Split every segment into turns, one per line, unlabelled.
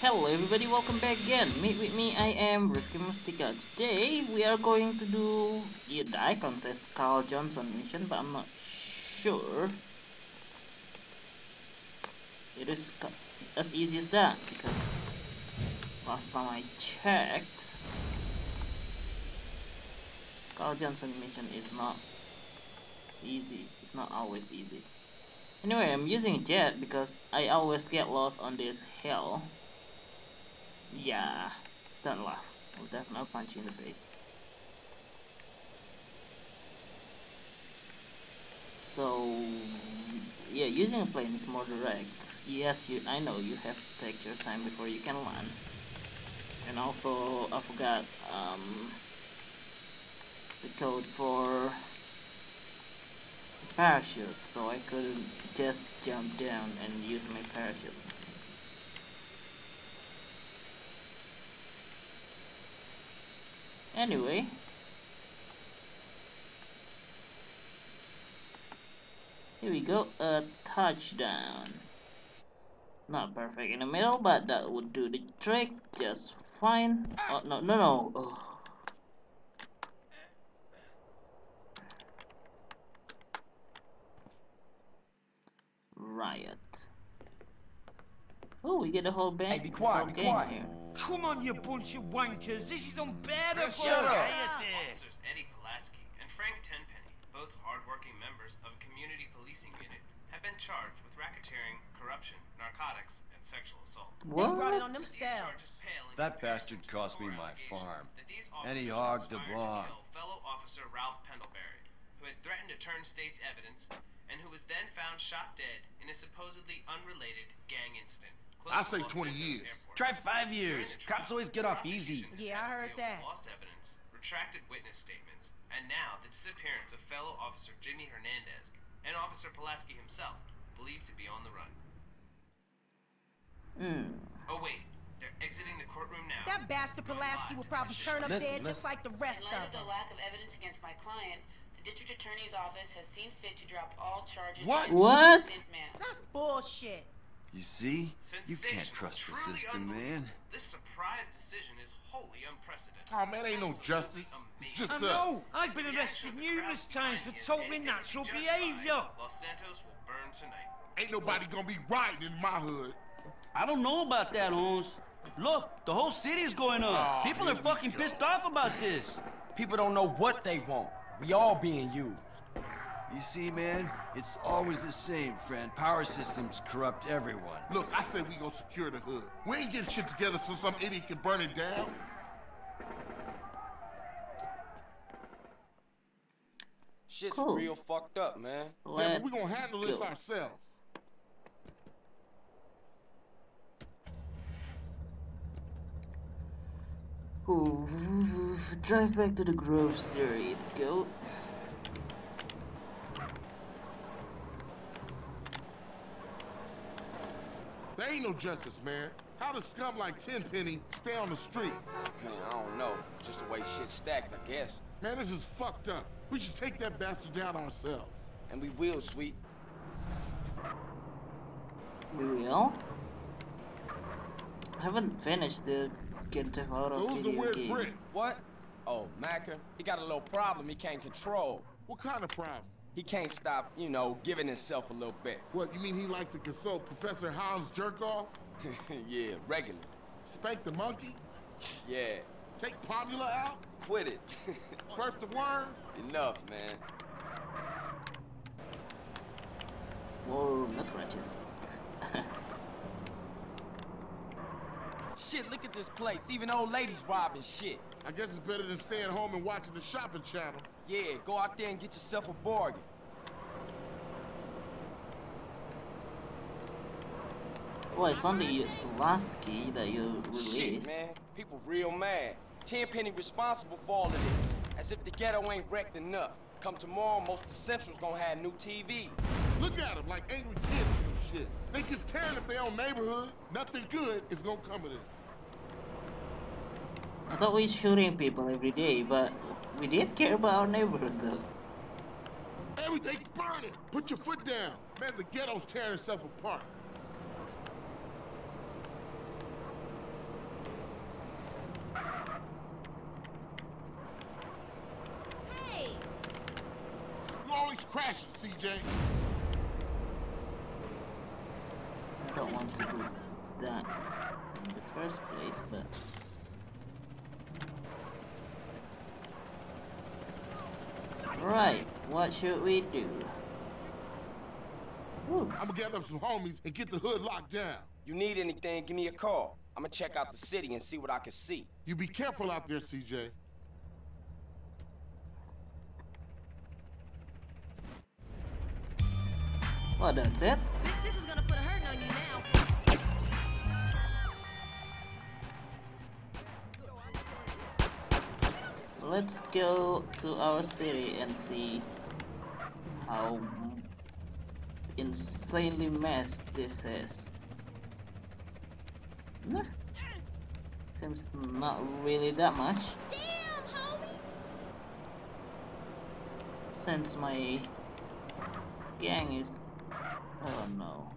Hello everybody, welcome back again. Meet with me, I am Rifky Mustika. Today we are going to do the die contest Carl Johnson mission, but I'm not sure it is as easy as that because last time I checked, Carl Johnson mission is not easy. It's not always easy. Anyway, I'm using jet because I always get lost on this hill. Yeah, don't laugh. I'll definitely punch you in the face. So, yeah, using a plane is more direct. Yes, you. I know you have to take your time before you can land. And also, I forgot um, the code for parachute, so I couldn't just jump down and use my parachute. Anyway, here we go, a touchdown. Not perfect in the middle, but that would do the trick just fine. Oh, no, no, no. Oh. riot. Oh, we get a whole band.
Hey, be quiet, be quiet.
Here.
Come on, you bunch of wankers. This is unbearable.
Shut up.
Officers Eddie Pulaski and Frank Tenpenny, both hardworking members of a community policing unit, have been charged with racketeering, corruption, narcotics, and sexual assault.
What?
They brought it on
These
themselves.
charges
That bastard cost me my farm.
that these
And he hogged the
conspired to
barn.
fellow officer Ralph Pendelbury, who had threatened to turn state's evidence, and who was then found shot dead in a supposedly unrelated gang incident. Close
I say 20 years.
Try five years. Cops always get off easy.
Yeah, I
had to
heard that.
Lost evidence, retracted witness statements, and now the disappearance of fellow officer Jimmy Hernandez and Officer Pulaski himself, believed to be on the run.
Hmm.
Oh wait, they're exiting the courtroom now.
That bastard Pulaski will probably turn up
Listen,
dead just like the rest
In light
of
of the
them.
lack of evidence against my client, the district attorney's office has seen fit to drop all charges.
What?
against
What?
the Mint Man.
That's bullshit.
You see? You can't trust the
truly
system, man.
This surprise decision is wholly unprecedented.
Oh man, ain't no justice. It's just
I
us.
know. I've been arrested
action of the
numerous times for
behind
totally natural
to be justified.
behavior.
Los Santos will burn tonight.
Ain't nobody gonna be riding in my hood.
I don't know about that, Holmes. Look, the whole city is going up.
Oh,
People are fucking
go.
pissed off about this.
People don't know what they want. We all being used. You see, man? It's always the same, friend. Power systems corrupt everyone.
Look, I say we gonna secure the hood. We ain't getting shit together so some idiot can burn it down.
Shit's
Cool.
real fucked up, man.
Yeah,
Let's
but we gonna handle this
go.
ourselves.
Ooh, drive back to the Grove Street. Go.
There ain't no justice, man. How does scum like Tenpenny stay on the streets?
Man, I don't know. Just the way shit's stacked, I guess.
Man, this is fucked up. We should take that bastard down ourselves.
And we will, sweet.
We will. I haven't finished the Grand Theft Auto
So who's the
video
weird
game.
prick?
What? Oh, Macker, he got a little problem he can't control.
What kind of problem?
He can't stop, you know, giving himself a little bit.
What, you mean he likes to consult Professor Hans Jerkoff?
yeah, regular.
Spank the monkey?
Yeah,
Take Pomula out?
quit it.
Burst the worm?
Enough, man.
Whoa, no scratches.
Shit, look at this place. Even old ladies robbing shit.
I guess it's better than staying home and watching the shopping channel.
Yeah, go out there and get yourself a bargain.
well, it's only Pulaski that you released.
Shit, man. People real mad. Tenpenny responsible for all of this. As if the ghetto ain't wrecked enough. Come tomorrow, most of the Central's gonna have new TV.
Look at them like angry kids or some shit. They just tearing up their own neighborhood. Nothing good is gonna come of this
thought we shooting people every day, but we did care about our neighborhood though.
Everything's burning! Put your foot down! Man, the ghetto's tearing itself apart. Hey! You always crashing, CJ.
I don't want to do that in the first place, but... Right, what should we do? Whew.
I'm gonna gather up some homies and get the hood locked down.
You need anything, give me a call. I'm gonna check out the city and see what I can see.
You be careful out there, CJ.
Well, that's it. Let's go to our city and see how insanely messed this is. Nah. Seems not really that much. Since my gang is... Oh no.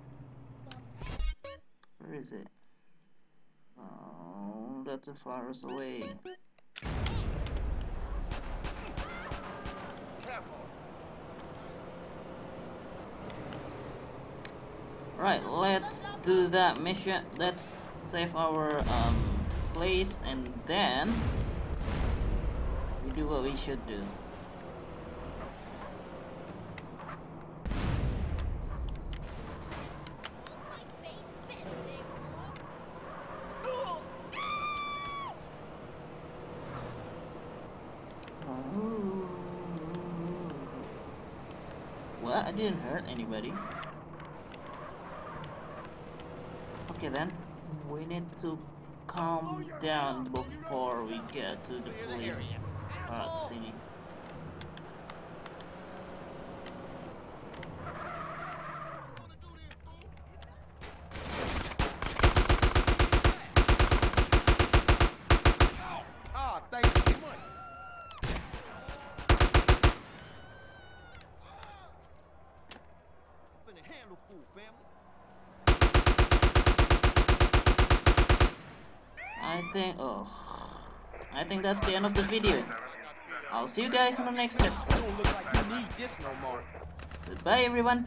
Where is it? Oh, that's a far away. Right, let's do that mission. Let's save our um, place and then we do what we should do. What? I didn't hurt anybody. Okay then, we need to calm down before we get to the police part thingy.
Handle fool, family.
I think, oh, I think that's the end of the video. I'll see you guys in the next episode.
Don't look like you need this no more.
Goodbye everyone.